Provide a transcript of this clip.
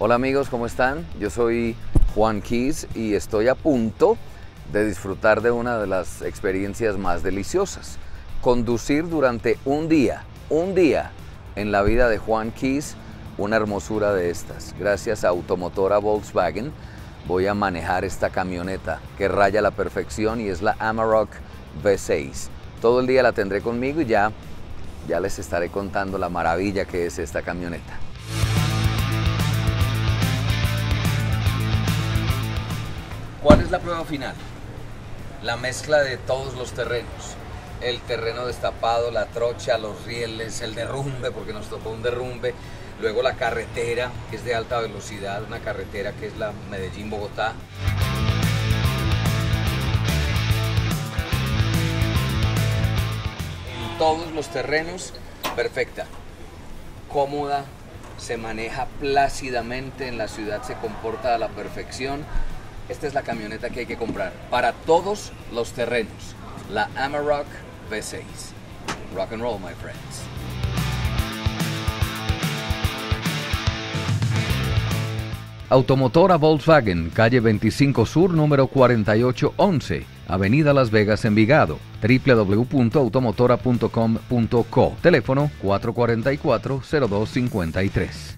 Hola amigos, ¿cómo están? Yo soy Juan Keys y estoy a punto de disfrutar de una de las experiencias más deliciosas. Conducir durante un día, un día en la vida de Juan Keys, una hermosura de estas. Gracias a Automotora Volkswagen voy a manejar esta camioneta que raya la perfección y es la Amarok V6. Todo el día la tendré conmigo y ya, ya les estaré contando la maravilla que es esta camioneta. ¿Cuál es la prueba final? La mezcla de todos los terrenos. El terreno destapado, la trocha, los rieles, el derrumbe, porque nos tocó un derrumbe. Luego la carretera, que es de alta velocidad, una carretera que es la Medellín-Bogotá. En todos los terrenos, perfecta. Cómoda, se maneja plácidamente en la ciudad, se comporta a la perfección esta es la camioneta que hay que comprar para todos los terrenos. La Amarok V6. Rock and roll, my friends. Automotora Volkswagen, calle 25 Sur, número 4811, Avenida Las Vegas, Envigado, www.automotora.com.co, teléfono 444-0253.